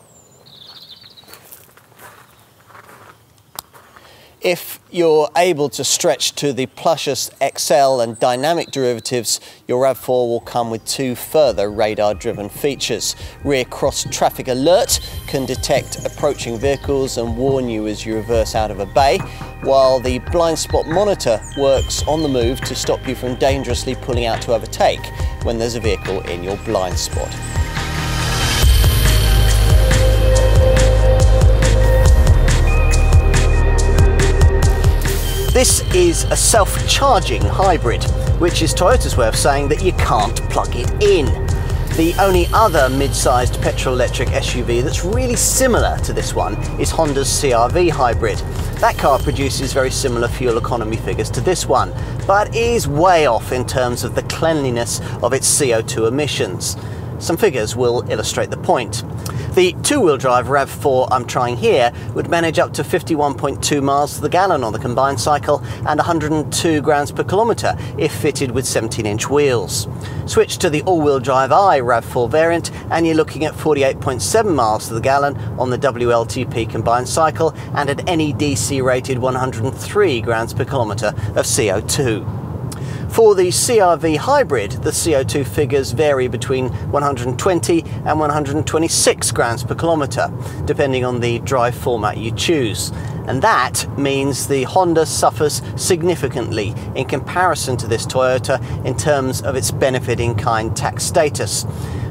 If you're able to stretch to the Plushes Excel and dynamic derivatives, your RAV4 will come with two further radar-driven features. Rear cross traffic alert can detect approaching vehicles and warn you as you reverse out of a bay, while the blind spot monitor works on the move to stop you from dangerously pulling out to overtake when there's a vehicle in your blind spot. This is a self-charging hybrid, which is Toyota's way of saying that you can't plug it in. The only other mid-sized petrol-electric SUV that's really similar to this one is Honda's CR-V hybrid. That car produces very similar fuel economy figures to this one, but is way off in terms of the cleanliness of its CO2 emissions. Some figures will illustrate the point. The two-wheel drive RAV4 I'm trying here would manage up to 51.2 miles to the gallon on the combined cycle and 102 grams per kilometre if fitted with 17-inch wheels. Switch to the all-wheel drive i RAV4 variant and you're looking at 48.7 miles to the gallon on the WLTP combined cycle and at NEDC rated 103 grams per kilometre of CO2. For the CR-V hybrid, the CO2 figures vary between 120 and 126 grams per kilometre, depending on the drive format you choose. And that means the Honda suffers significantly in comparison to this Toyota in terms of its benefit in kind tax status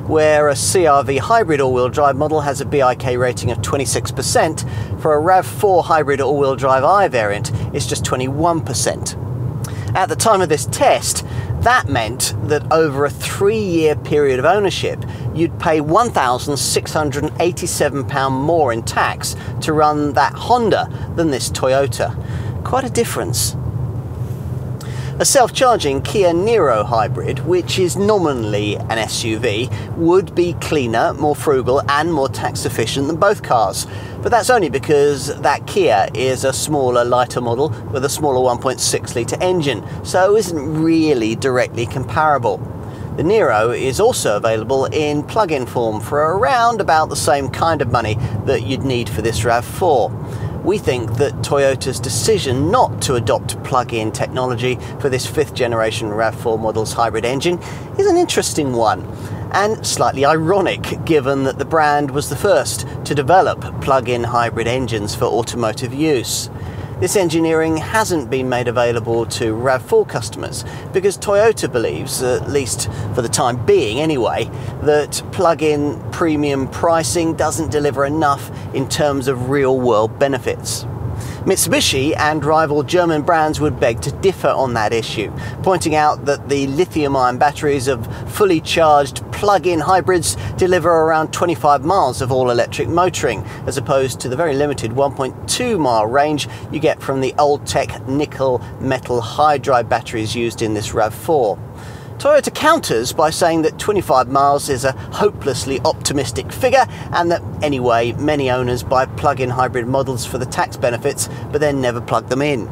where a CR-V hybrid all-wheel drive model has a BIK rating of 26%, for a RAV4 hybrid all-wheel drive i variant it's just 21%. At the time of this test, that meant that over a three year period of ownership, you'd pay £1,687 more in tax to run that Honda than this Toyota. Quite a difference. A self-charging Kia Niro hybrid, which is nominally an SUV, would be cleaner, more frugal and more tax efficient than both cars. But that's only because that Kia is a smaller, lighter model with a smaller 1.6 litre engine, so isn't really directly comparable. The Niro is also available in plug-in form for around about the same kind of money that you'd need for this RAV4 we think that Toyota's decision not to adopt plug-in technology for this fifth generation RAV4 model's hybrid engine is an interesting one and slightly ironic given that the brand was the first to develop plug-in hybrid engines for automotive use. This engineering hasn't been made available to RAV4 customers because Toyota believes, at least for the time being anyway, that plug-in premium pricing doesn't deliver enough in terms of real-world benefits. Mitsubishi and rival German brands would beg to differ on that issue, pointing out that the lithium ion batteries of fully charged plug in hybrids deliver around 25 miles of all electric motoring, as opposed to the very limited 1.2 mile range you get from the old tech nickel metal hydride batteries used in this RAV4. Toyota counters by saying that 25 miles is a hopelessly optimistic figure and that anyway, many owners buy plug-in hybrid models for the tax benefits but then never plug them in.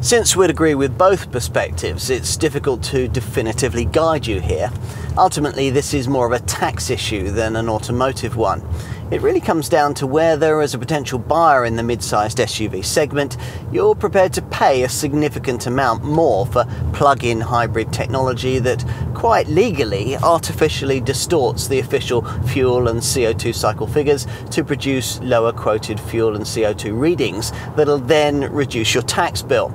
Since we'd agree with both perspectives, it's difficult to definitively guide you here. Ultimately, this is more of a tax issue than an automotive one. It really comes down to whether, as a potential buyer in the mid sized SUV segment, you're prepared to pay a significant amount more for plug in hybrid technology that quite legally artificially distorts the official fuel and CO2 cycle figures to produce lower quoted fuel and CO2 readings that'll then reduce your tax bill.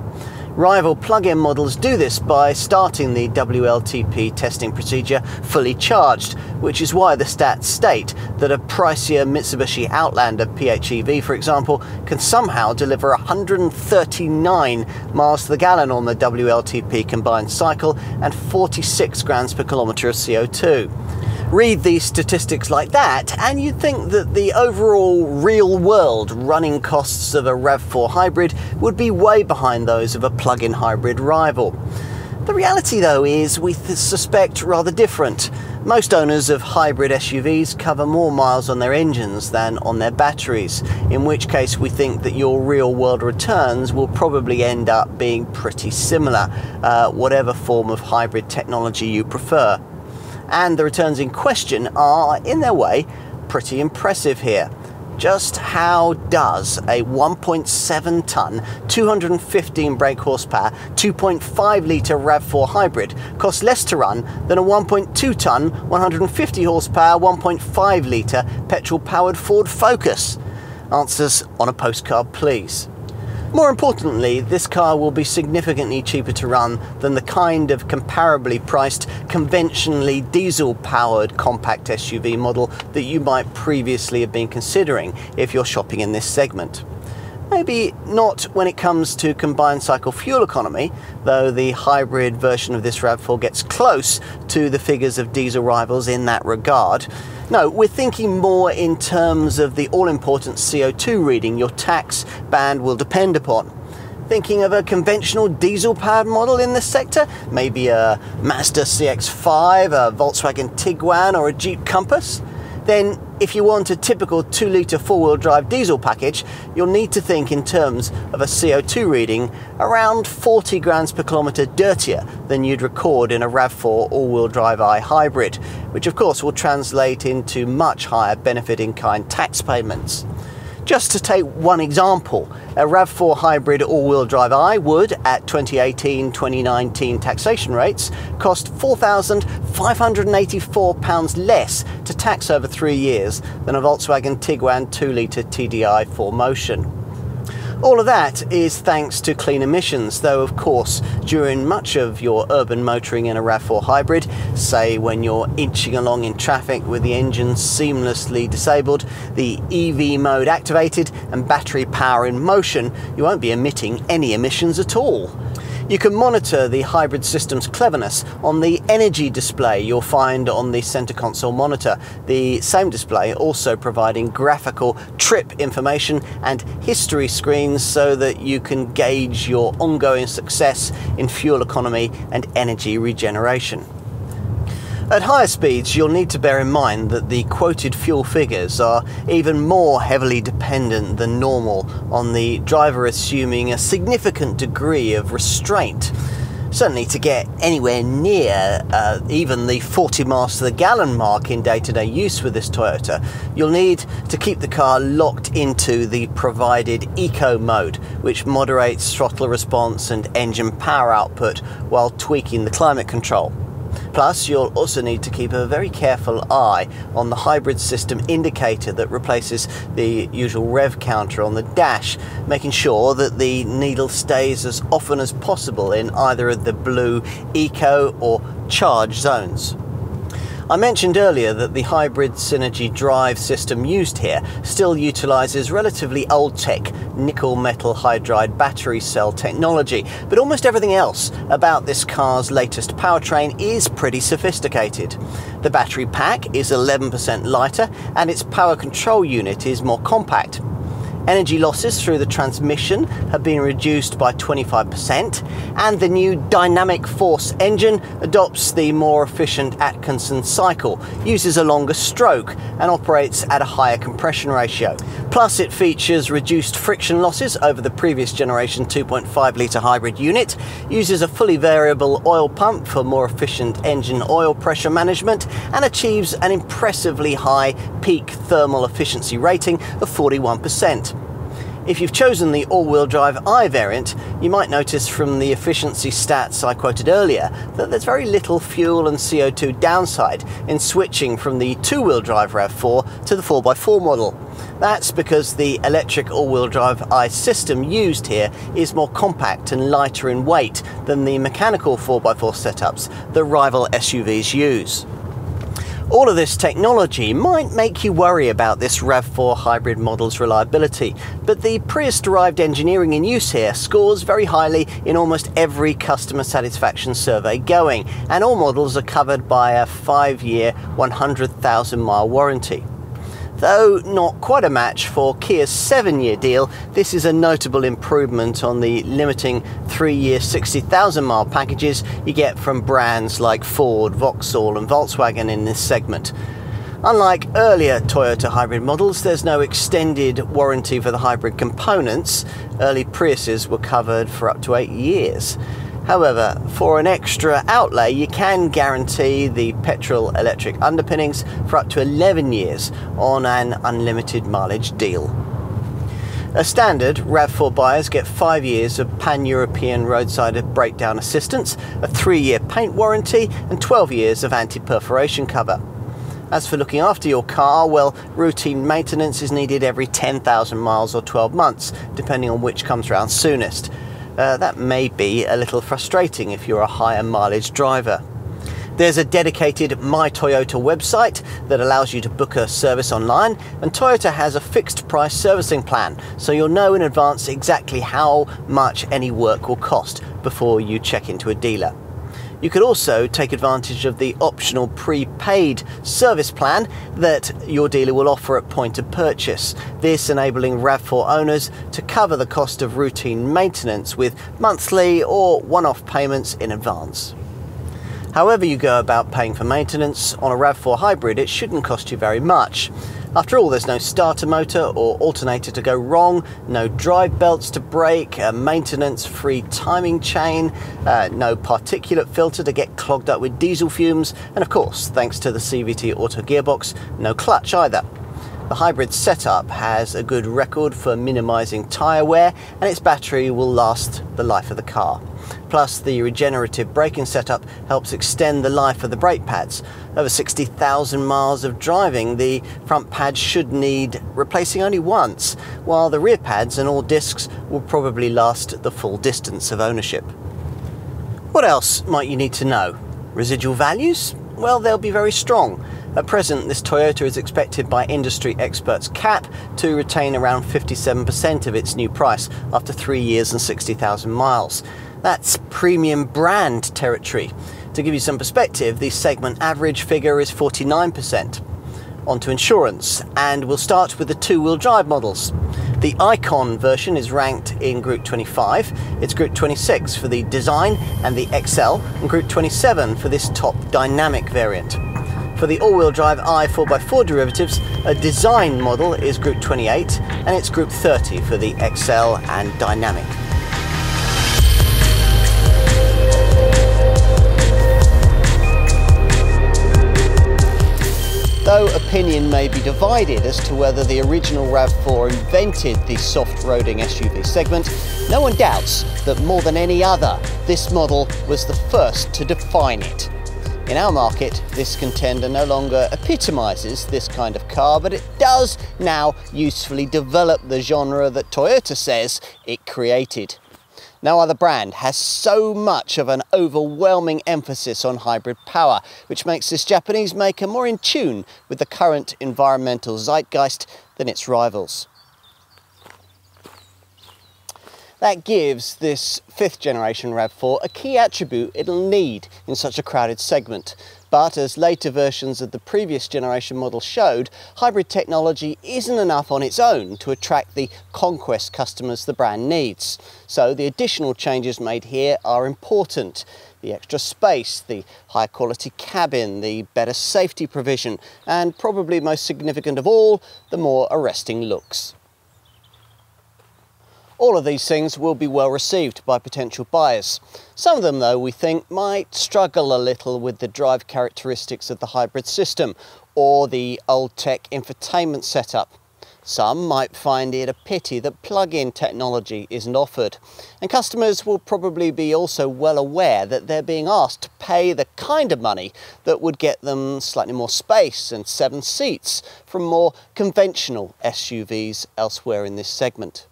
Rival plug-in models do this by starting the WLTP testing procedure fully charged, which is why the stats state that a pricier Mitsubishi Outlander PHEV, for example, can somehow deliver 139 miles to the gallon on the WLTP combined cycle and 46 grams per kilometre of CO2 read these statistics like that, and you'd think that the overall real world running costs of a RAV4 hybrid would be way behind those of a plug in hybrid rival. The reality, though, is we suspect rather different. Most owners of hybrid SUVs cover more miles on their engines than on their batteries, in which case we think that your real world returns will probably end up being pretty similar, uh, whatever form of hybrid technology you prefer and the returns in question are, in their way, pretty impressive here. Just how does a 1.7 ton, 215 brake horsepower, 2.5 litre RAV4 hybrid cost less to run than a 1.2 ton, 150 horsepower, 1.5 litre petrol powered Ford Focus? Answers on a postcard, please. More importantly, this car will be significantly cheaper to run than the kind of comparably priced, conventionally diesel powered compact SUV model that you might previously have been considering if you're shopping in this segment. Maybe not when it comes to combined cycle fuel economy, though the hybrid version of this RAV4 gets close to the figures of diesel rivals in that regard. No, we're thinking more in terms of the all important CO2 reading your tax band will depend upon. Thinking of a conventional diesel powered model in this sector? Maybe a Mazda CX-5, a Volkswagen Tiguan, or a Jeep Compass? Then if you want a typical 2 litre four wheel drive diesel package, you'll need to think in terms of a CO2 reading around 40 grams per kilometre dirtier than you'd record in a RAV4 all wheel drive i hybrid, which of course will translate into much higher benefit in kind tax payments. Just to take one example, a RAV4 hybrid all-wheel drive i would, at 2018-2019 taxation rates, cost £4,584 less to tax over three years than a Volkswagen Tiguan 2-litre TDI 4Motion. All of that is thanks to clean emissions, though, of course, during much of your urban motoring in a RAV4 hybrid, say when you're inching along in traffic with the engine seamlessly disabled, the EV mode activated, and battery power in motion, you won't be emitting any emissions at all. You can monitor the hybrid system's cleverness on the energy display you'll find on the center console monitor. The same display also providing graphical trip information and history screens so that you can gauge your ongoing success in fuel economy and energy regeneration. At higher speeds, you'll need to bear in mind that the quoted fuel figures are even more heavily dependent than normal on the driver assuming a significant degree of restraint. Certainly, to get anywhere near uh, even the 40 miles to the gallon mark in day to day use with this Toyota, you'll need to keep the car locked into the provided eco mode, which moderates throttle response and engine power output while tweaking the climate control. Plus, you'll also need to keep a very careful eye on the hybrid system indicator that replaces the usual rev counter on the dash, making sure that the needle stays as often as possible in either of the blue eco or charge zones. I mentioned earlier that the hybrid Synergy drive system used here still utilises relatively old tech nickel metal hydride battery cell technology, but almost everything else about this car's latest powertrain is pretty sophisticated. The battery pack is 11% lighter and its power control unit is more compact. Energy losses through the transmission have been reduced by 25%, and the new Dynamic Force engine adopts the more efficient Atkinson cycle, uses a longer stroke, and operates at a higher compression ratio. Plus, it features reduced friction losses over the previous generation 2.5 litre hybrid unit, uses a fully variable oil pump for more efficient engine oil pressure management, and achieves an impressively high peak thermal efficiency rating of 41%. If you've chosen the all-wheel drive i variant, you might notice from the efficiency stats I quoted earlier that there's very little fuel and CO2 downside in switching from the two-wheel drive RAV4 to the 4x4 model. That's because the electric all-wheel drive i system used here is more compact and lighter in weight than the mechanical 4x4 setups the rival SUVs use. All of this technology might make you worry about this RAV4 hybrid model's reliability, but the Prius-derived engineering in use here scores very highly in almost every customer satisfaction survey going, and all models are covered by a five-year, 100,000 mile warranty. Though not quite a match for Kia's seven year deal, this is a notable improvement on the limiting three year 60,000 mile packages you get from brands like Ford, Vauxhall, and Volkswagen in this segment. Unlike earlier Toyota hybrid models, there's no extended warranty for the hybrid components. Early Priuses were covered for up to eight years. However, for an extra outlay, you can guarantee the petrol electric underpinnings for up to 11 years on an unlimited mileage deal. A standard, RAV4 buyers get five years of pan European roadside breakdown assistance, a three year paint warranty, and 12 years of anti perforation cover. As for looking after your car, well, routine maintenance is needed every 10,000 miles or 12 months, depending on which comes round soonest uh, that may be a little frustrating if you're a higher mileage driver. There's a dedicated My Toyota website that allows you to book a service online, and Toyota has a fixed price servicing plan, so you'll know in advance exactly how much any work will cost before you check into a dealer. You could also take advantage of the optional prepaid service plan that your dealer will offer at point of purchase. This enabling RAV4 owners to cover the cost of routine maintenance with monthly or one off payments in advance. However, you go about paying for maintenance on a RAV4 hybrid, it shouldn't cost you very much. After all, there's no starter motor or alternator to go wrong, no drive belts to break, a maintenance free timing chain, uh, no particulate filter to get clogged up with diesel fumes, and of course, thanks to the CVT auto gearbox, no clutch either. The hybrid setup has a good record for minimising tyre wear and its battery will last the life of the car. Plus, the regenerative braking setup helps extend the life of the brake pads. Over 60,000 miles of driving, the front pads should need replacing only once, while the rear pads and all discs will probably last the full distance of ownership. What else might you need to know? Residual values? Well, they'll be very strong. At present, this Toyota is expected by industry experts CAP to retain around 57% of its new price after three years and 60,000 miles. That's premium brand territory. To give you some perspective, the segment average figure is 49%. On to insurance, and we'll start with the two wheel drive models. The Icon version is ranked in Group 25, it's Group 26 for the Design and the Excel, and Group 27 for this top dynamic variant. For the all-wheel drive i 4x4 derivatives, a design model is Group 28 and it's Group 30 for the Excel and Dynamic. Though opinion may be divided as to whether the original RAV4 invented the soft-roading SUV segment, no one doubts that more than any other, this model was the first to define it. In our market, this contender no longer epitomises this kind of car, but it does now usefully develop the genre that Toyota says it created. No other brand has so much of an overwhelming emphasis on hybrid power, which makes this Japanese maker more in tune with the current environmental zeitgeist than its rivals. That gives this fifth generation RAV4 a key attribute it'll need in such a crowded segment, But as later versions of the previous generation model showed, hybrid technology isn't enough on its own to attract the conquest customers the brand needs. So the additional changes made here are important. The extra space, the high quality cabin, the better safety provision, and probably most significant of all, the more arresting looks. All of these things will be well received by potential buyers. Some of them, though, we think might struggle a little with the drive characteristics of the hybrid system or the old tech infotainment setup. Some might find it a pity that plug-in technology isn't offered. And customers will probably be also well aware that they're being asked to pay the kind of money that would get them slightly more space and seven seats from more conventional SUVs elsewhere in this segment.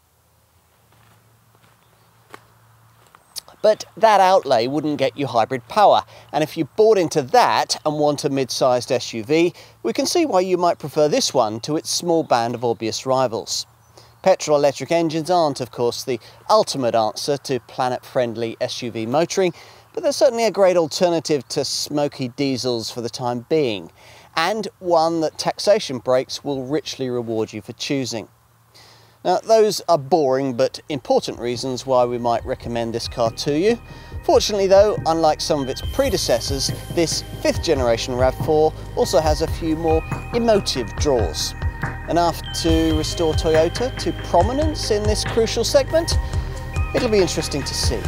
But that outlay wouldn't get you hybrid power. And if you bought into that and want a mid-sized SUV, we can see why you might prefer this one to its small band of obvious rivals. Petrol electric engines aren't, of course, the ultimate answer to planet-friendly SUV motoring, but they're certainly a great alternative to smoky diesels for the time being, and one that taxation breaks will richly reward you for choosing. Now those are boring but important reasons why we might recommend this car to you. Fortunately though, unlike some of its predecessors, this fifth generation RAV4 also has a few more emotive draws. Enough to restore Toyota to prominence in this crucial segment? It'll be interesting to see.